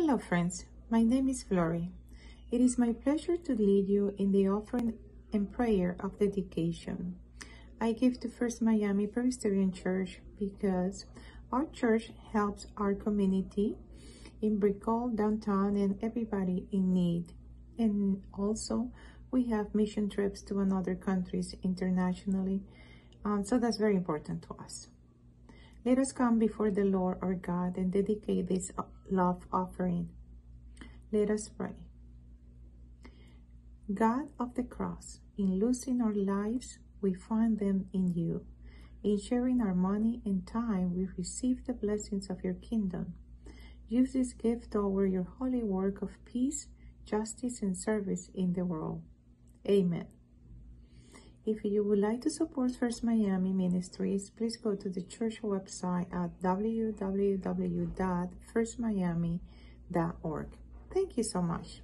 Hello, friends. My name is Flory. It is my pleasure to lead you in the offering and prayer of dedication. I give to First Miami Presbyterian Church because our church helps our community in Brickell, downtown, and everybody in need. And also, we have mission trips to another countries internationally. Um, so that's very important to us. Let us come before the Lord our God and dedicate this love offering. Let us pray. God of the cross, in losing our lives, we find them in you. In sharing our money and time, we receive the blessings of your kingdom. Use this gift toward your holy work of peace, justice, and service in the world. Amen. If you would like to support First Miami Ministries, please go to the church website at www.firstmiami.org. Thank you so much.